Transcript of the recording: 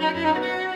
Música